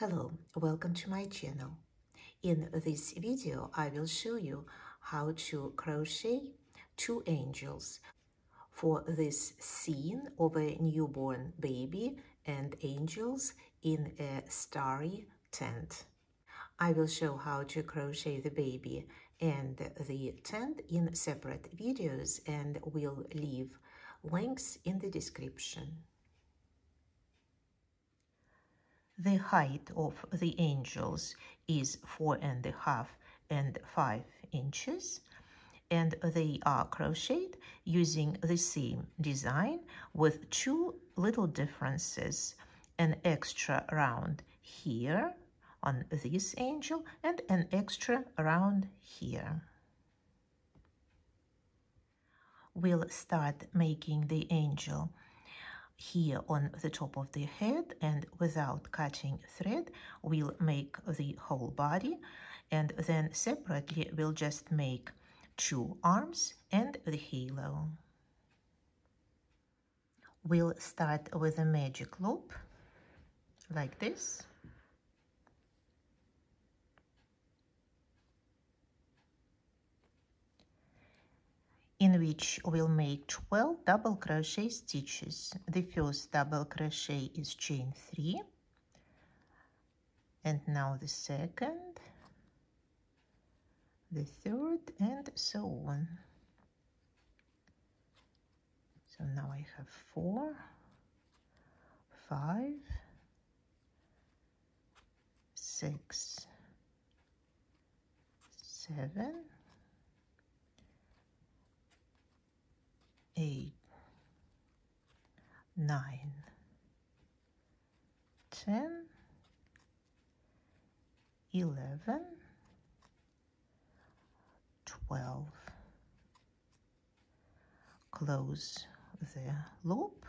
Hello, welcome to my channel. In this video, I will show you how to crochet two angels for this scene of a newborn baby and angels in a starry tent. I will show how to crochet the baby and the tent in separate videos and will leave links in the description. The height of the angels is four and a half and five inches and they are crocheted using the same design with two little differences an extra round here on this angel and an extra round here. We'll start making the angel here on the top of the head and without cutting thread we'll make the whole body and then separately we'll just make two arms and the halo. We'll start with a magic loop like this. In which we'll make 12 double crochet stitches. The first double crochet is chain 3 and now the second, the third and so on. So now I have four, five, six, seven, eight, nine, ten, eleven, twelve. Close the loop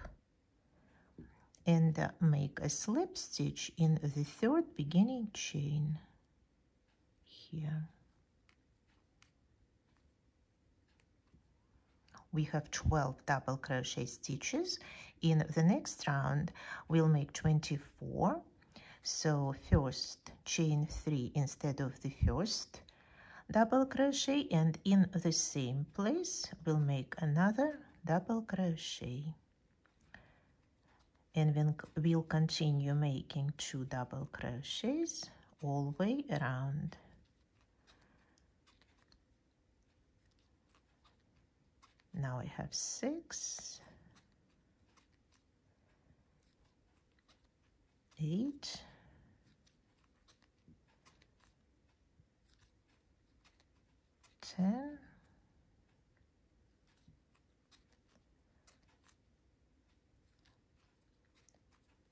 and make a slip stitch in the third beginning chain here. We have 12 double crochet stitches. In the next round we'll make 24 so first chain 3 instead of the first double crochet and in the same place we'll make another double crochet. And then we'll continue making two double crochets all the way around now I have six, eight, ten,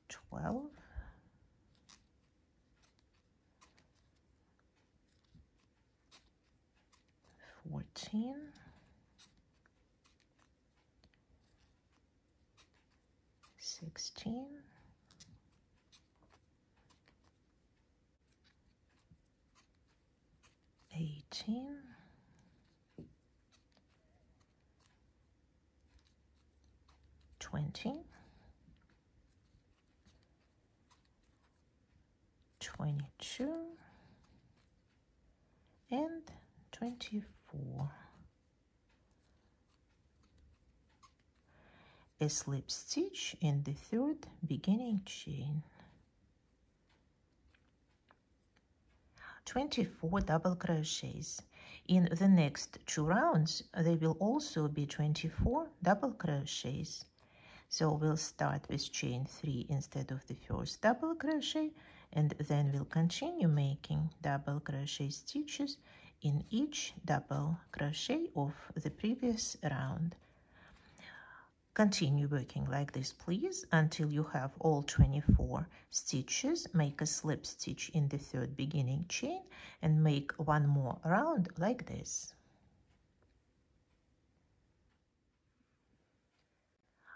twelve, fourteen, sixteen, eighteen, twenty, twenty-two, and twenty-four. A slip stitch in the third beginning chain. 24 double crochets. In the next two rounds, there will also be 24 double crochets. So we'll start with chain 3 instead of the first double crochet and then we'll continue making double crochet stitches in each double crochet of the previous round. Continue working like this, please, until you have all 24 stitches. Make a slip stitch in the third beginning chain and make one more round like this.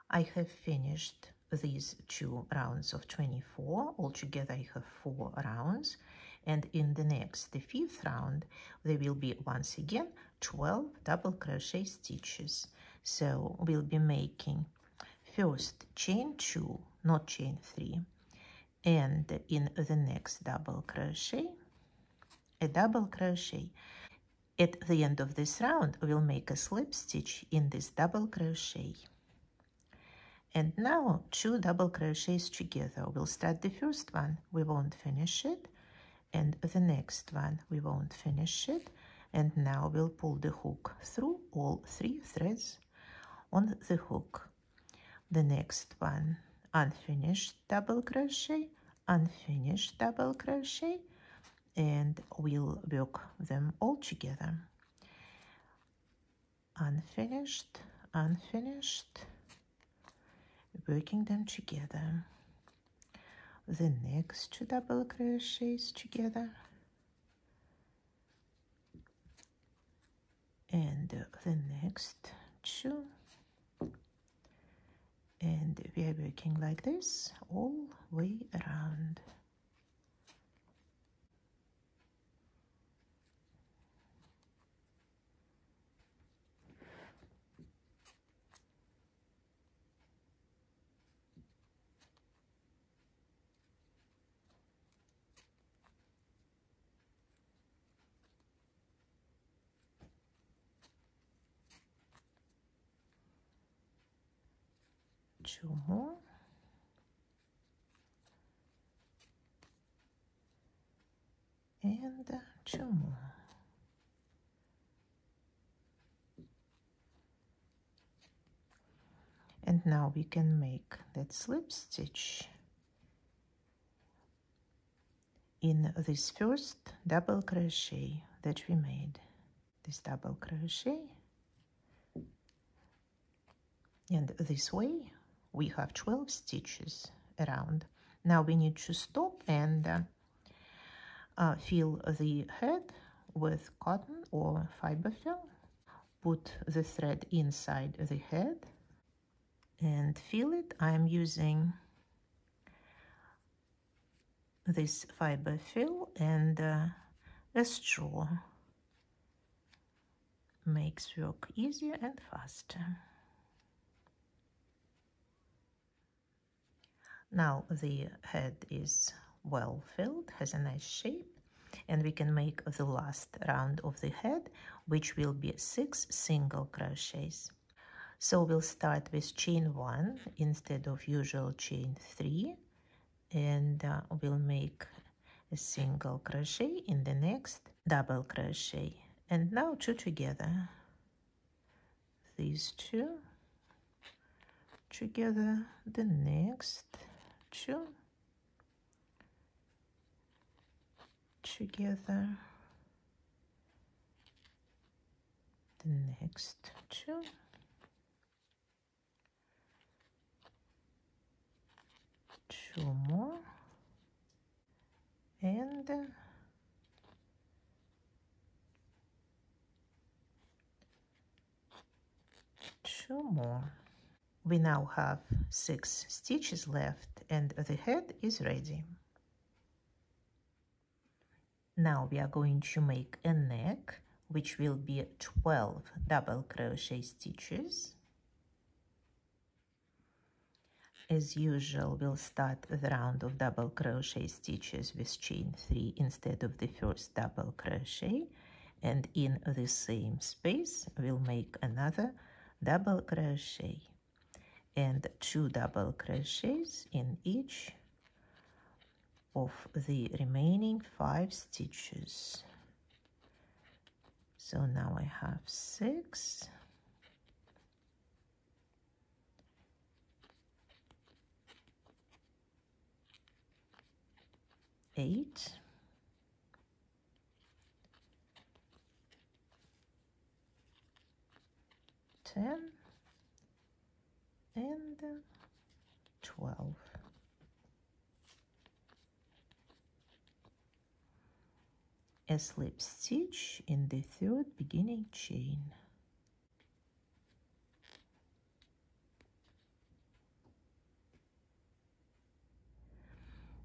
I have finished these two rounds of 24. Altogether, I have four rounds. And in the next, the fifth round, there will be once again 12 double crochet stitches. So we'll be making first chain 2, not chain 3, and in the next double crochet a double crochet. At the end of this round we'll make a slip stitch in this double crochet. And now two double crochets together. We'll start the first one. We won't finish it. And the next one we won't finish it. And now we'll pull the hook through all three threads on the hook. The next one unfinished double crochet unfinished double crochet and we'll work them all together. Unfinished unfinished working them together. The next two double crochets together. And the next two and we are working like this all way around two more and two more. And now we can make that slip stitch. In this first double crochet that we made this double crochet. And this way we have 12 stitches around. Now we need to stop and uh, uh, fill the head with cotton or fiber fill. Put the thread inside the head and fill it. I'm using this fiber fill and uh, a straw makes work easier and faster. Now the head is well filled, has a nice shape, and we can make the last round of the head, which will be six single crochets. So we'll start with chain one instead of usual chain three, and uh, we'll make a single crochet in the next double crochet. And now two together. These two together, the next two together. The next. Two two more. And two more we now have six stitches left and the head is ready. Now we are going to make a neck which will be 12 double crochet stitches. As usual, we'll start the round of double crochet stitches with chain 3 instead of the first double crochet and in the same space we'll make another double crochet and two double crochets in each of the remaining five stitches. So now I have six. Eight. Ten and 12. A slip stitch in the third beginning chain.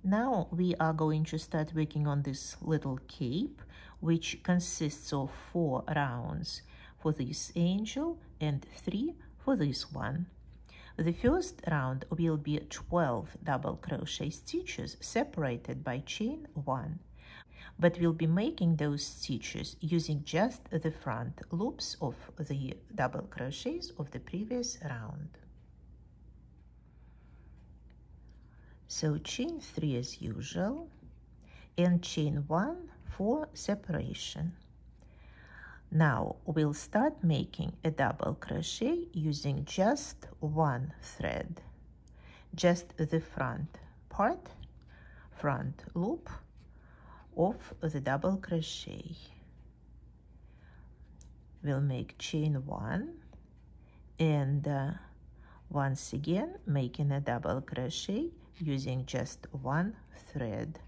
Now we are going to start working on this little cape, which consists of four rounds for this angel and three for this one. The first round will be 12 double crochet stitches separated by chain 1 but we'll be making those stitches using just the front loops of the double crochets of the previous round. So chain 3 as usual and chain 1 for separation. Now we'll start making a double crochet using just one thread, just the front part, front loop of the double crochet. We'll make chain one and uh, once again making a double crochet using just one thread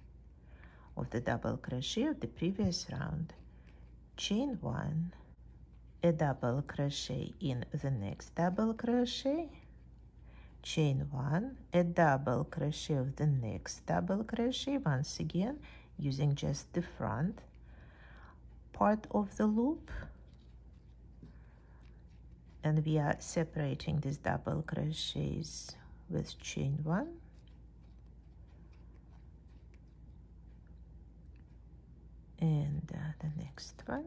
of the double crochet of the previous round chain one a double crochet in the next double crochet. Chain one a double crochet of the next double crochet once again using just the front part of the loop. And we are separating these double crochets with chain one and uh, the next one.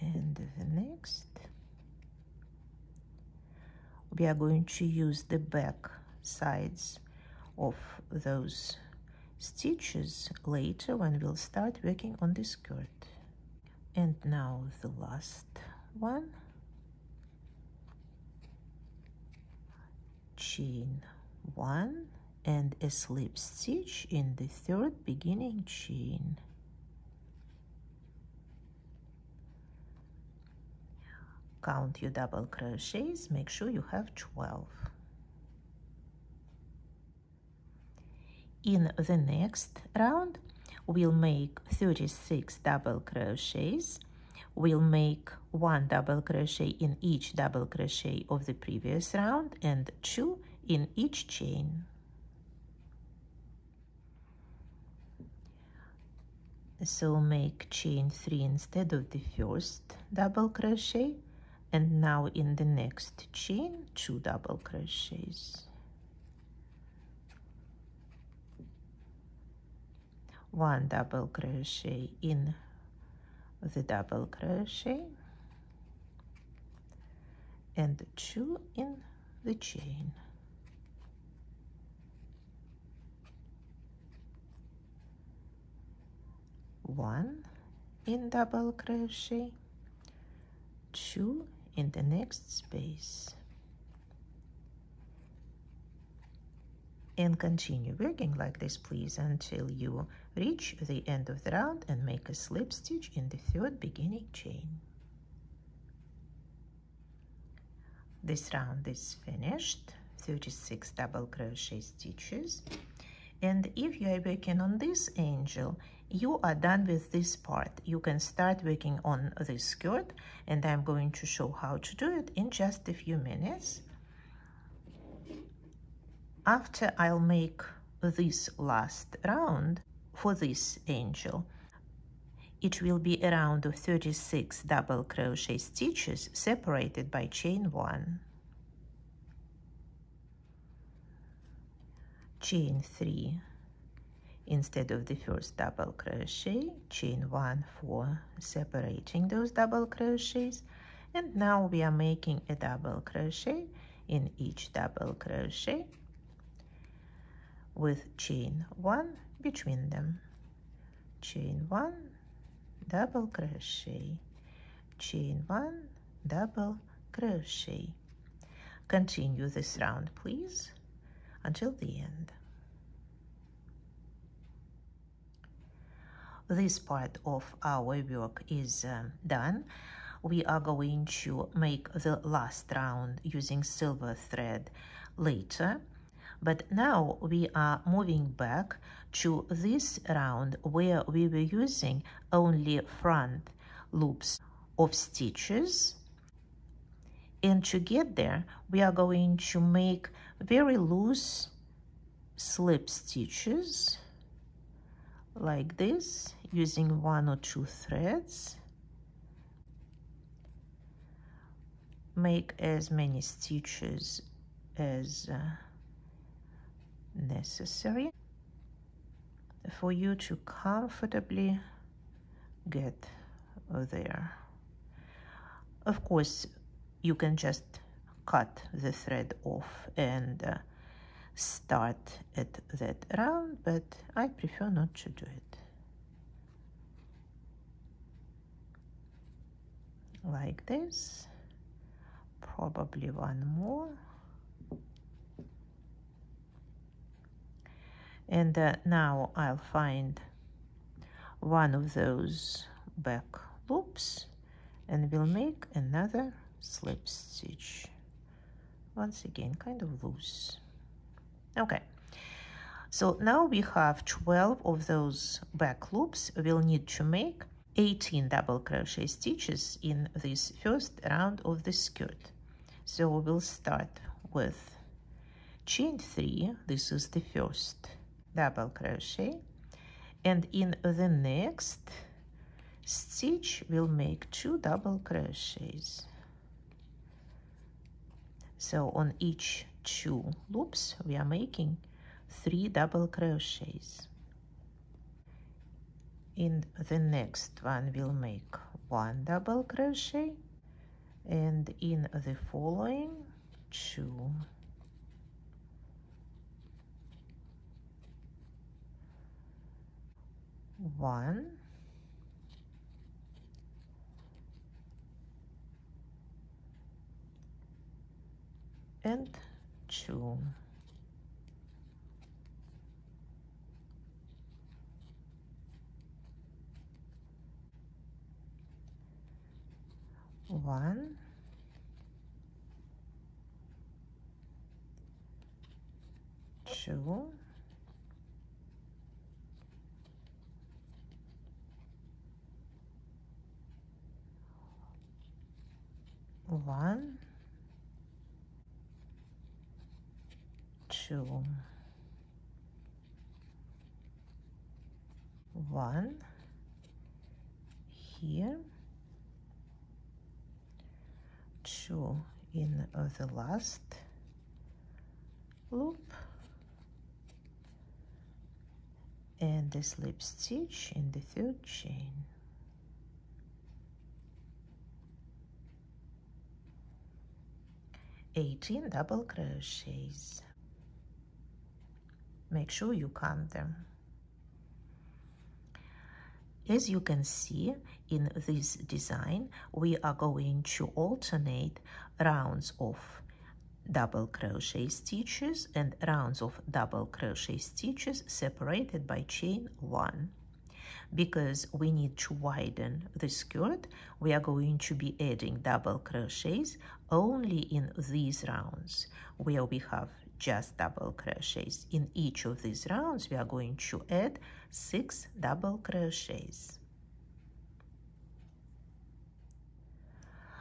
And the next. We are going to use the back sides of those stitches later when we'll start working on the skirt. And now the last one chain one and a slip stitch in the third beginning chain. Count your double crochets make sure you have 12 in the next round we'll make 36 double crochets we'll make one double crochet in each double crochet of the previous round and two in each chain. So make chain three instead of the first double crochet and now in the next chain two double crochets. One double crochet in the double crochet. And two in the chain. One in double crochet. Two in the next space. And continue working like this please until you reach the end of the round and make a slip stitch in the third beginning chain. This round is finished. 36 double crochet stitches. And if you are working on this angel you are done with this part. You can start working on the skirt and I'm going to show how to do it in just a few minutes. After I'll make this last round for this angel. It will be around 36 double crochet stitches separated by chain 1 chain 3 instead of the first double crochet chain one for separating those double crochets. And now we are making a double crochet in each double crochet with chain one between them. Chain one double crochet. Chain one double crochet. Continue this round please until the end. This part of our work is um, done. We are going to make the last round using silver thread later. But now we are moving back to this round where we were using only front loops of stitches. And to get there we are going to make very loose slip stitches like this using one or two threads. Make as many stitches as uh, necessary for you to comfortably get there. Of course, you can just cut the thread off and uh, start at that round, but I prefer not to do it. Like this, probably one more. And uh, now I'll find one of those back loops and we'll make another slip stitch. Once again kind of loose. Okay. So now we have 12 of those back loops. We'll need to make 18 double crochet stitches in this first round of the skirt. So we'll start with chain three. This is the first double crochet. And in the next stitch we'll make two double crochets. So on each two loops we are making three double crochets. In the next one we'll make one double crochet. And in the following two one. And two. One. Two one. Two. One. Here. Two in the last loop. And the slip stitch in the third chain 18 double crochets. Make sure you count them. As you can see in this design we are going to alternate rounds of double crochet stitches and rounds of double crochet stitches separated by chain one because we need to widen the skirt we are going to be adding double crochets only in these rounds where we have just double crochets. In each of these rounds we are going to add six double crochets.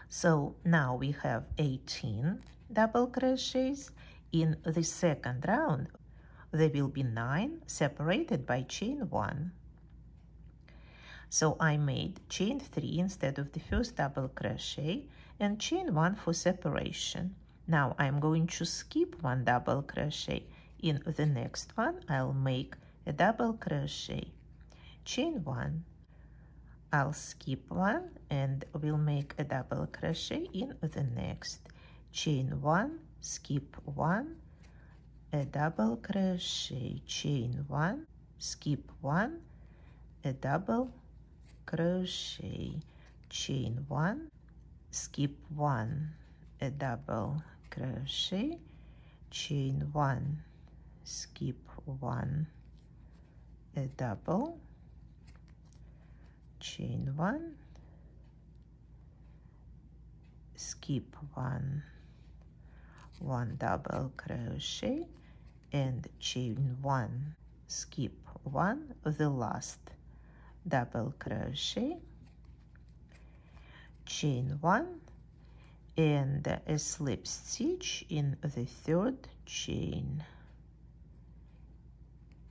So now we have 18 double crochets. In the second round there will be nine separated by chain one so I made chain 3 instead of the first double crochet and chain 1 for separation. Now I'm going to skip one double crochet. In the next one I'll make a double crochet. Chain 1. I'll skip one and we'll make a double crochet in the next. Chain 1, skip 1, a double crochet, chain 1, skip 1, a double crochet chain one. Skip one. A double crochet. Chain one. Skip one. A double. Chain one. Skip one. One double crochet. And chain one. Skip one. The last double crochet chain one and a slip stitch in the third chain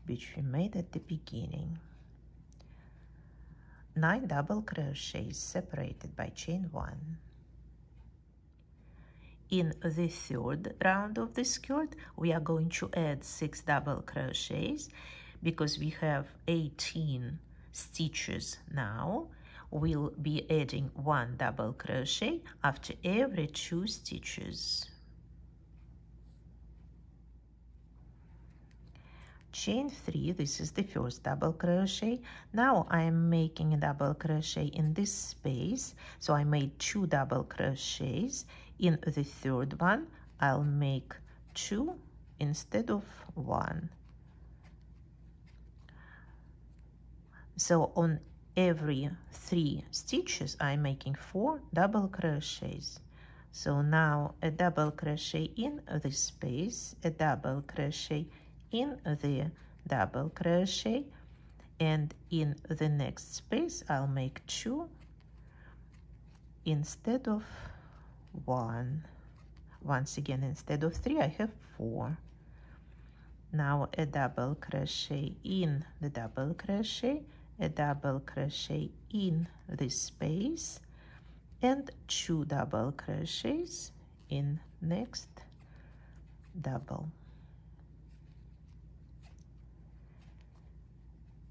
which we made at the beginning. 9 double crochets separated by chain 1 in the third round of the skirt we are going to add 6 double crochets because we have 18 stitches now. We'll be adding one double crochet after every two stitches. Chain three this is the first double crochet. Now i am making a double crochet in this space. So i made two double crochets. In the third one i'll make two instead of one so on every three stitches i'm making four double crochets. So now a double crochet in this space a double crochet in the double crochet and in the next space I'll make two instead of one. Once again instead of three I have four. Now a double crochet in the double crochet a double crochet in this space and two double crochets in next double.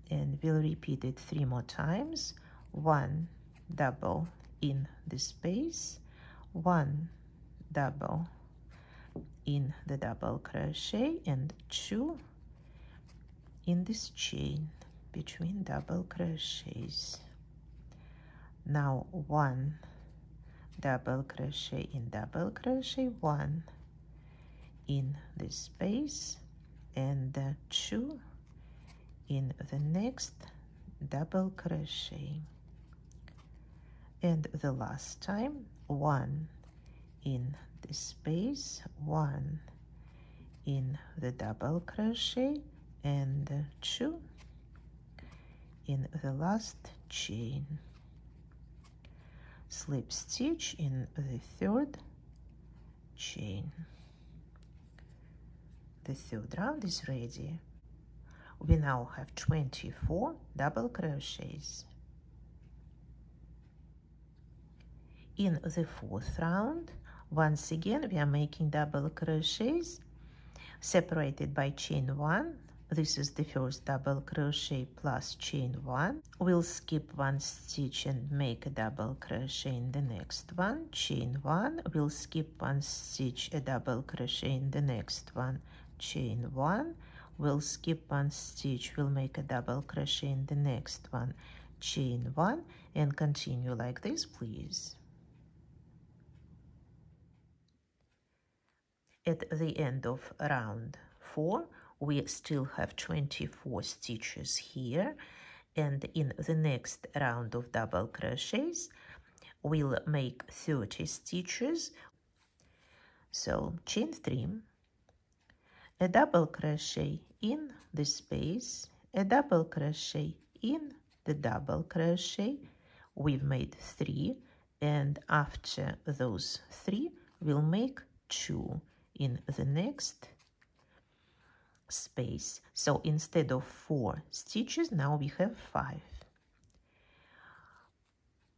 And we'll repeat it three more times. One double in the space. One double in the double crochet and two in this chain between double crochets. Now one double crochet in double crochet one in the space and two in the next double crochet. And the last time one in the space one in the double crochet and two in the last chain. Slip stitch in the third chain. The third round is ready. We now have 24 double crochets. In the fourth round once again we are making double crochets separated by chain one this is the first double crochet plus chain one. We'll skip one stitch and make a double crochet in the next one. Chain one. We'll skip one stitch a double crochet in the next one. Chain one. We'll skip one stitch. We'll make a double crochet in the next one. Chain one. And continue like this please. At the end of round four we still have 24 stitches here. And in the next round of double crochets we'll make 30 stitches. So chain three a double crochet in the space a double crochet in the double crochet. We've made three and after those three we'll make two in the next space. So instead of four stitches now we have five.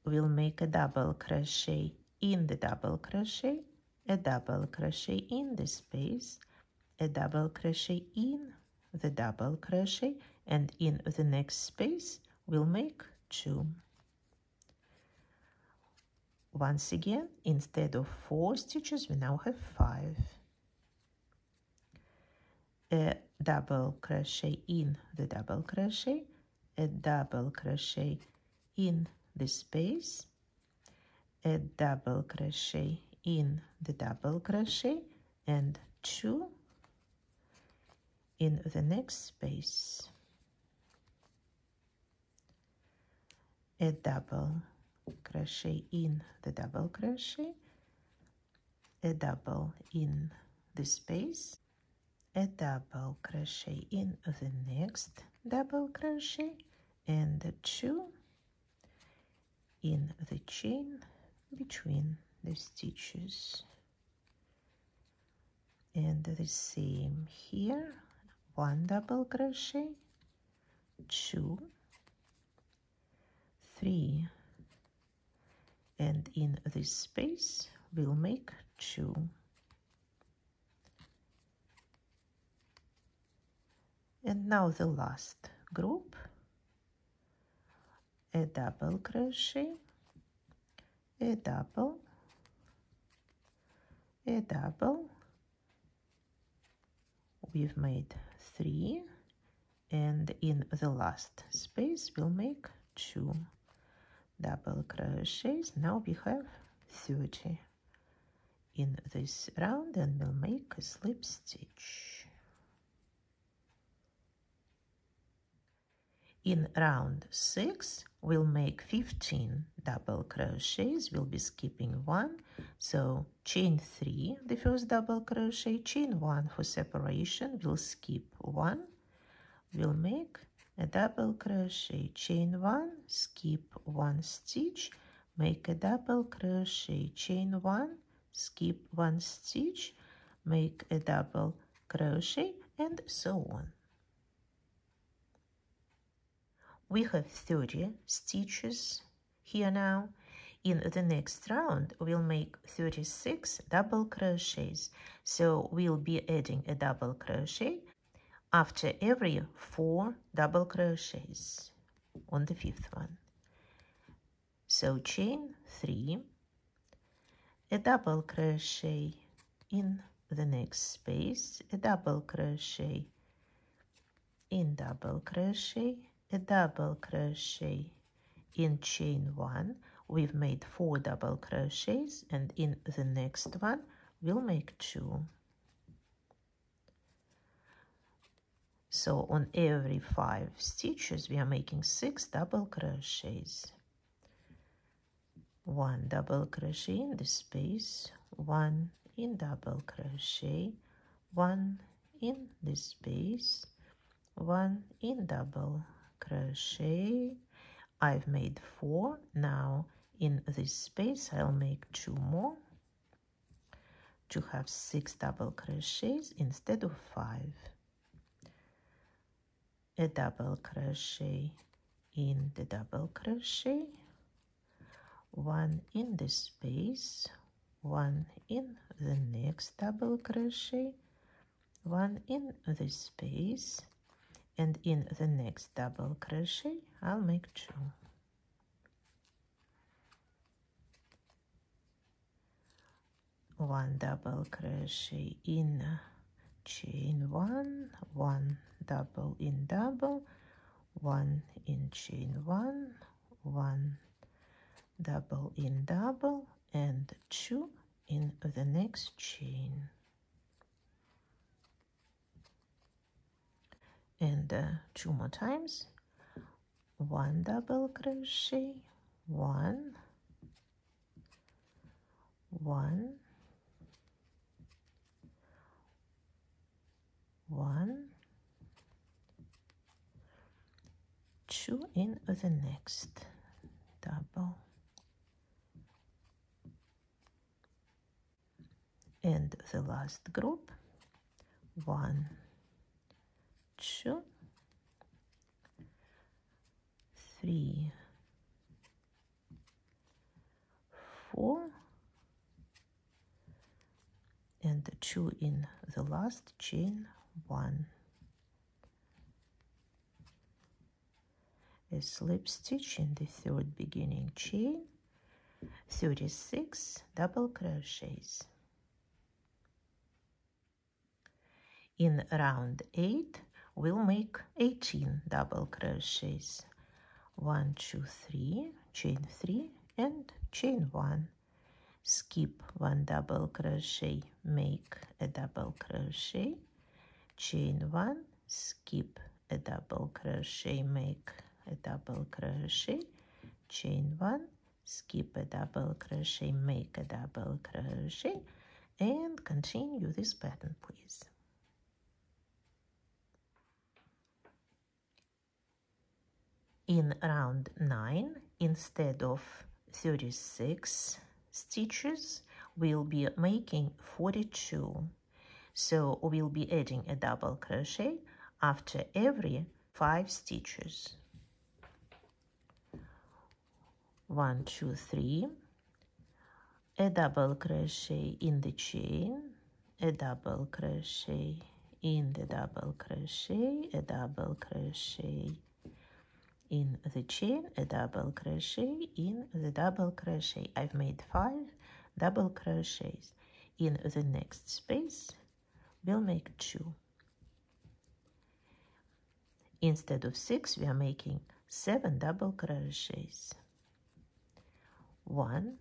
We'll make a double crochet in the double crochet a double crochet in the space a double crochet in the double crochet and in the next space we'll make two. Once again instead of four stitches we now have five a double crochet in the double crochet a double crochet in the space a double crochet in the double crochet and two in the next space. A double crochet in the double crochet a double in the space a double crochet in the next. Double crochet and two. In the chain between the stitches. And the same here. One double crochet two. 3 and in this space we'll make 2 and now the last group. A double crochet. A double. A double. We've made three. And in the last space we'll make two double crochets. Now we have 30 in this round and we'll make a slip stitch in round 6 we'll make 15 double crochets. We'll be skipping one. So chain 3 the first double crochet chain 1 for separation. We'll skip one. We'll make a double crochet chain 1 skip one stitch. Make a double crochet chain 1 skip one stitch. Make a double crochet and so on we have 30 stitches here now. In the next round we'll make 36 double crochets. So we'll be adding a double crochet after every four double crochets on the fifth one. So chain three a double crochet in the next space a double crochet in double crochet a double crochet in chain one. We've made four double crochets and in the next one we'll make two. So on every five stitches we are making six double crochets. One double crochet in the space one in double crochet one in the space one in double crochet. I've made four. Now in this space I'll make two more. To have six double crochets instead of five. A double crochet in the double crochet. One in the space. One in the next double crochet. One in the space and in the next double crochet I'll make two. One double crochet in chain one one double in double one in chain one one double in double and two in the next chain and uh, two more times. One double crochet. One. One. One. Two in the next. Double. And the last group. One two, three, four, and two in the last chain one. A slip stitch in the third beginning chain, 36 double crochets. In round 8, we'll make 18 double crochets. 1 2 3 chain 3 and chain 1 skip one double crochet make a double crochet. Chain 1 skip a double crochet make a double crochet. Chain 1 skip a double crochet make a double crochet. And continue this pattern please in round 9 instead of 36 stitches we'll be making 42 so we'll be adding a double crochet after every 5 stitches. One two three. A double crochet in the chain a double crochet in the double crochet a double crochet in the chain a double crochet in the double crochet. I've made five double crochets in the next space. We'll make two. Instead of six we are making seven double crochets. One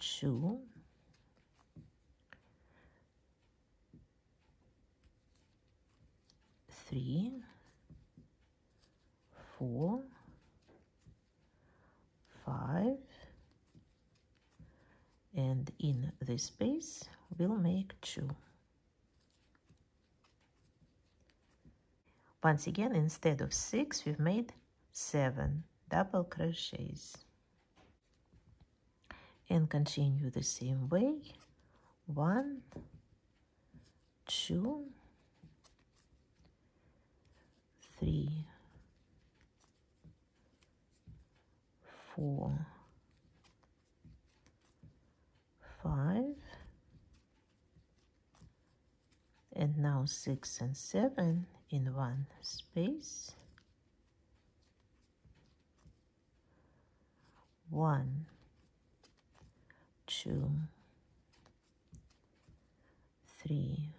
two three four five and in this space we'll make two. Once again instead of six we've made seven double crochets. And continue the same way. One two three four five and now six and seven in one space. One two three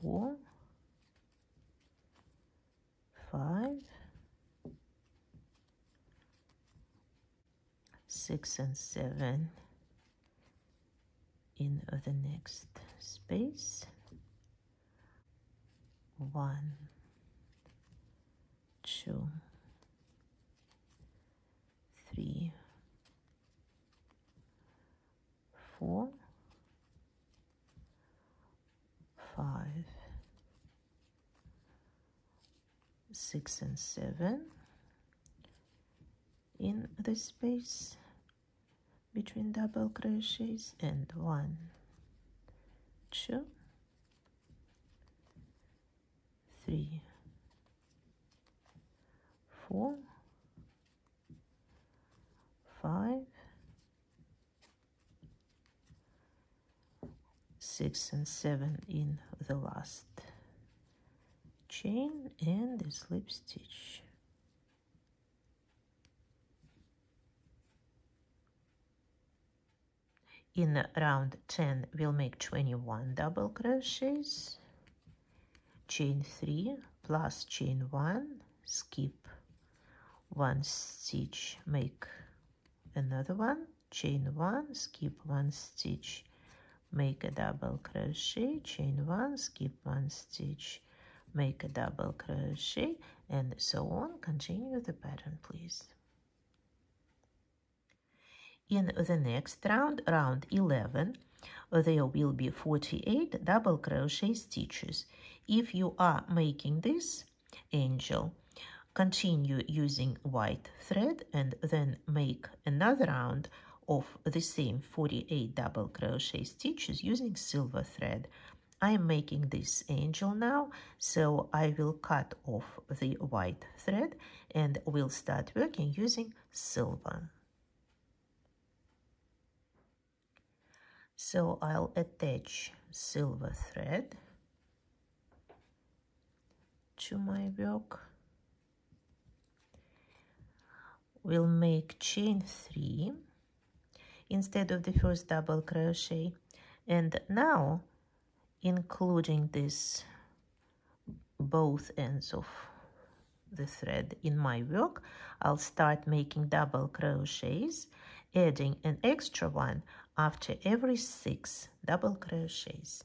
four five six and seven in the next space. One two three four five six and seven in the space between double crochets and one. Two. Three. Four. Five. Six and seven in the last chain and the slip stitch in round 10 we'll make 21 double crochets. Chain 3 plus chain 1 skip one stitch make another one. Chain 1 skip one stitch make a double crochet. Chain 1 skip one stitch make a double crochet and so on. Continue the pattern please in the next round, round 11, there will be 48 double crochet stitches. If you are making this angel, continue using white thread and then make another round of the same 48 double crochet stitches using silver thread. I am making this angel now, so I will cut off the white thread and will start working using silver. So I'll attach silver thread to my work. We'll make chain 3 instead of the first double crochet and now including this both ends of the thread in my work I'll start making double crochets adding an extra one after every six double crochets.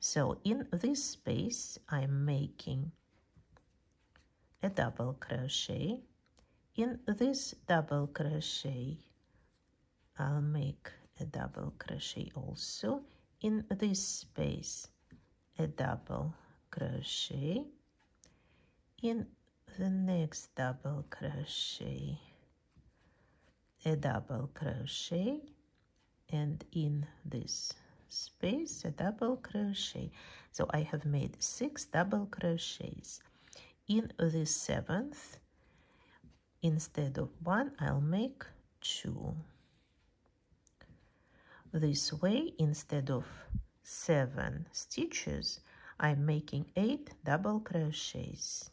So in this space, I'm making a double crochet. In this double crochet, I'll make a double crochet also. In this space, a double crochet. In the next double crochet, a double crochet and in this space a double crochet. So I have made six double crochets. In the seventh instead of one I'll make two. This way instead of seven stitches I'm making eight double crochets.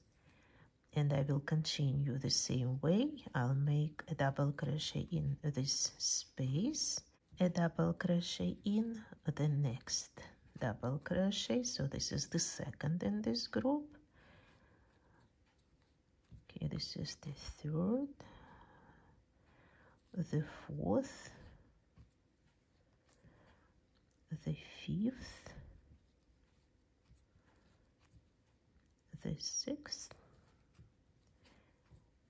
And I will continue the same way. I'll make a double crochet in this space a double crochet in the next double crochet. So this is the second in this group. Okay this is the third the fourth the fifth the sixth.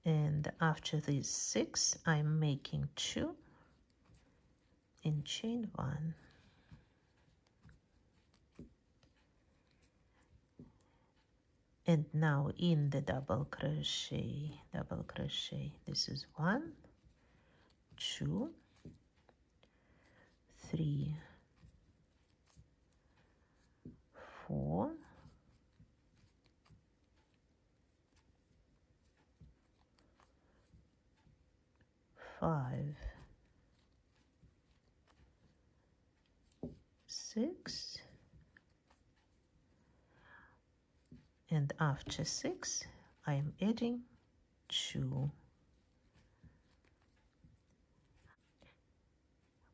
And after these six I'm making two in chain one. And now in the double crochet double crochet this is one two three four five six. And after six I am adding two.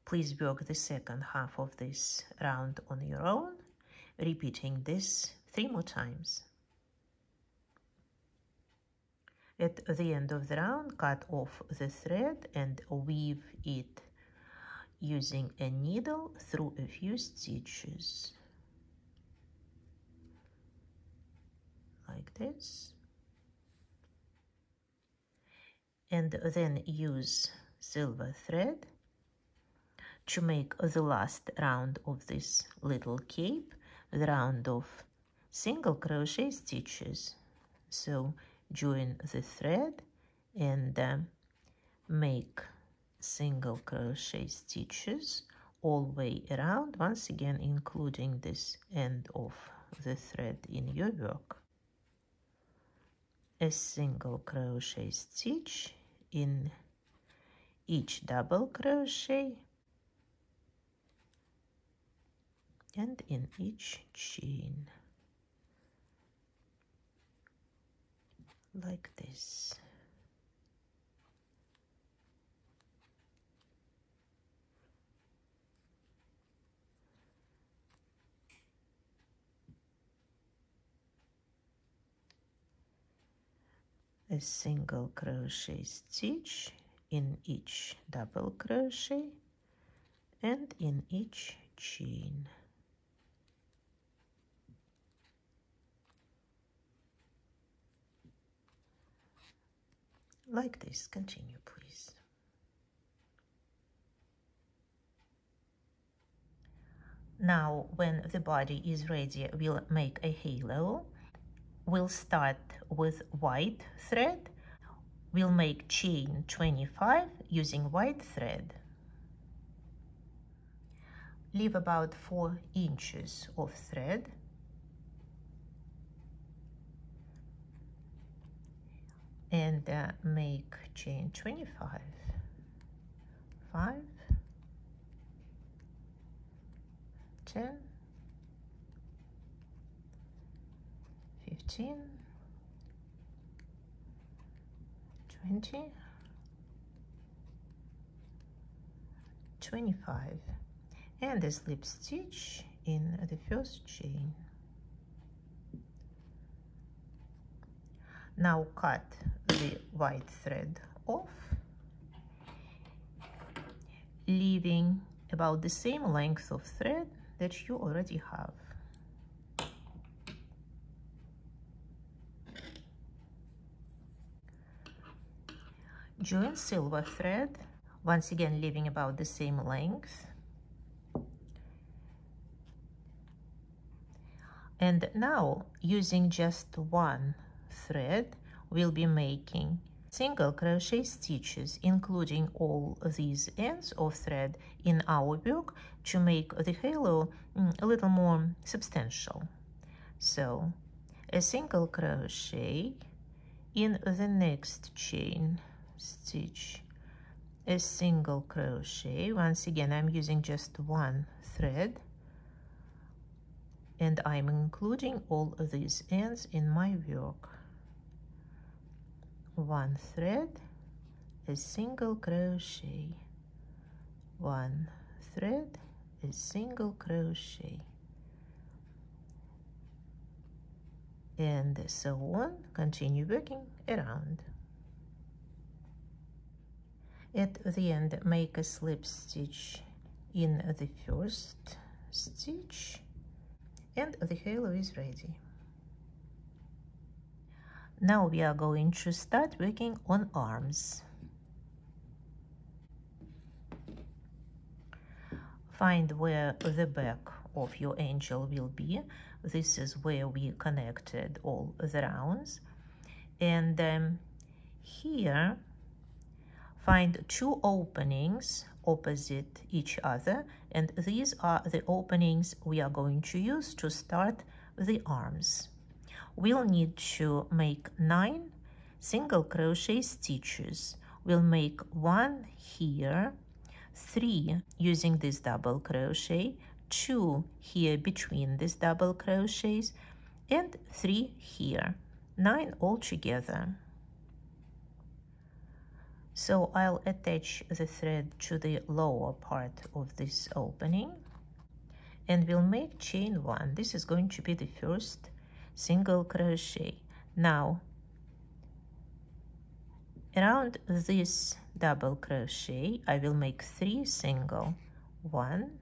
Please work the second half of this round on your own repeating this three more times. At the end of the round cut off the thread and weave it using a needle through a few stitches. Like this. And then use silver thread to make the last round of this little cape the round of single crochet stitches. So join the thread and uh, make single crochet stitches all the way around once again including this end of the thread in your work a single crochet stitch in each double crochet and in each chain. Like this a single crochet stitch in each double crochet and in each chain. Like this, continue please. Now when the body is ready, we'll make a halo we'll start with white thread. We'll make chain 25 using white thread. Leave about 4 inches of thread. And uh, make chain 25. 5, 10, 15 20 25 and a slip stitch in the first chain. Now cut the white thread off leaving about the same length of thread that you already have join silver thread once again leaving about the same length. And now using just one thread we'll be making single crochet stitches including all these ends of thread in our work to make the halo mm, a little more substantial. So a single crochet in the next chain stitch a single crochet. Once again I'm using just one thread. And I'm including all of these ends in my work. One thread a single crochet. One thread a single crochet. And so on. Continue working around at the end make a slip stitch in the first stitch and the halo is ready. Now we are going to start working on arms. Find where the back of your angel will be. This is where we connected all the rounds. And um, here find two openings opposite each other and these are the openings we are going to use to start the arms. We'll need to make nine single crochet stitches. We'll make one here three using this double crochet two here between these double crochets and three here. Nine altogether so I'll attach the thread to the lower part of this opening and we'll make chain one. This is going to be the first single crochet. Now around this double crochet I will make three single one.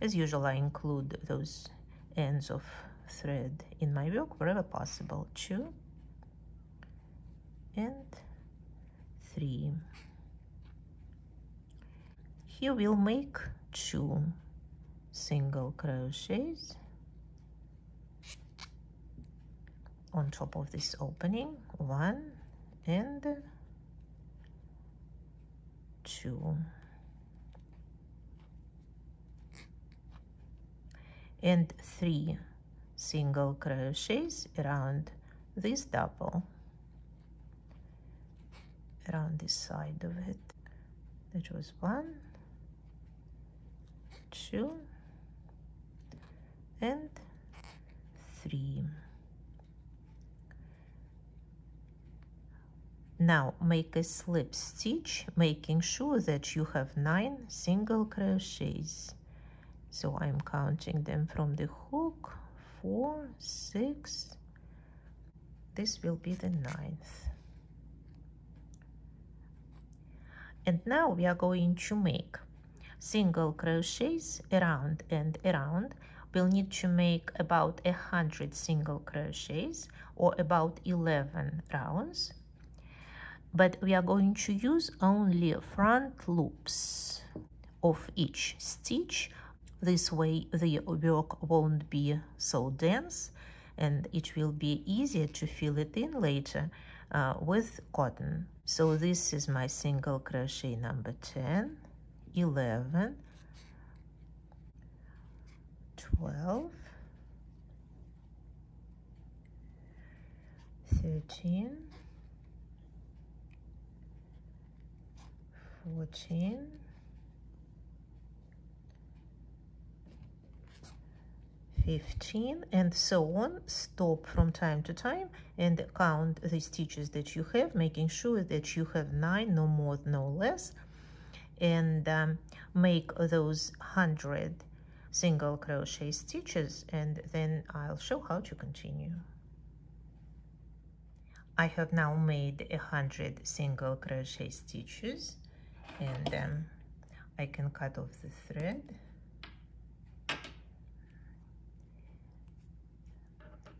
As usual I include those ends of thread in my work wherever possible two and three here we'll make two single crochets on top of this opening one and two. And three single crochets around this double around this side of it. That was one two and three. Now make a slip stitch making sure that you have nine single crochets. So I'm counting them from the hook four six. This will be the ninth and now we are going to make single crochets around and around. We'll need to make about a hundred single crochets or about 11 rounds. But we are going to use only front loops of each stitch. This way the work won't be so dense and it will be easier to fill it in later uh, with cotton so this is my single crochet number 10 11 12 13 14 15 and so on. Stop from time to time and count the stitches that you have making sure that you have nine no more no less. And um, make those hundred single crochet stitches and then I'll show how to continue. I have now made a hundred single crochet stitches and um, I can cut off the thread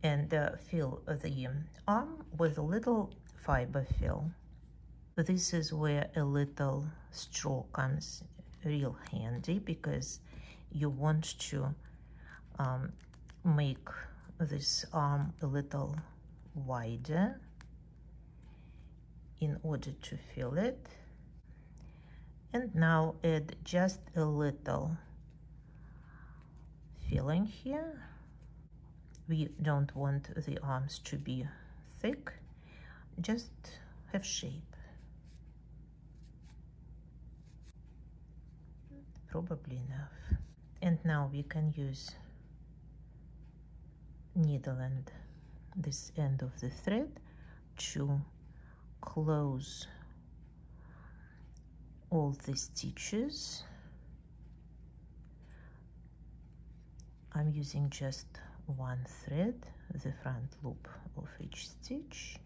and uh, fill the arm with a little fiber fill. This is where a little straw comes real handy because you want to um, make this arm a little wider in order to fill it and now add just a little filling here we don't want the arms to be thick. Just have shape. Probably enough. And now we can use needle and this end of the thread to close all the stitches. I'm using just one thread the front loop of each stitch.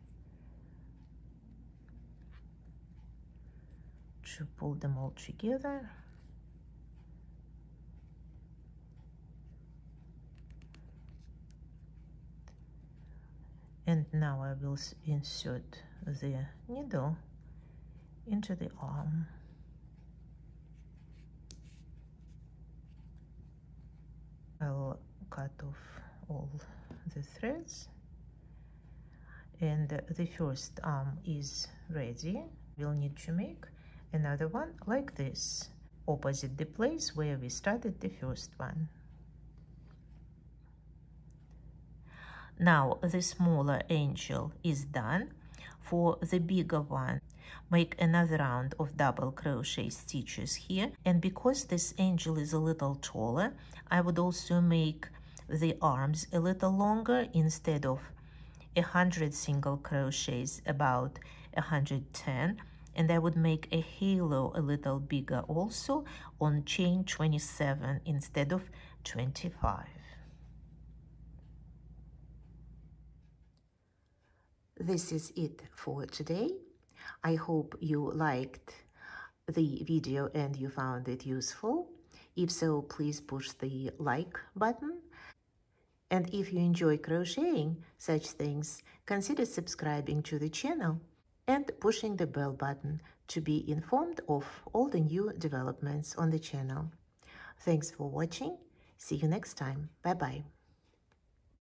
To pull them all together. And now I will insert the needle into the arm. I'll cut off all the threads. And the first arm is ready. We'll need to make another one like this. Opposite the place where we started the first one. Now the smaller angel is done. For the bigger one make another round of double crochet stitches here. And because this angel is a little taller I would also make the arms a little longer instead of a hundred single crochets about 110 and I would make a halo a little bigger also on chain 27 instead of 25 this is it for today. I hope you liked the video and you found it useful. If so, please push the like button. And if you enjoy crocheting such things, consider subscribing to the channel and pushing the bell button to be informed of all the new developments on the channel. Thanks for watching. See you next time. Bye-bye.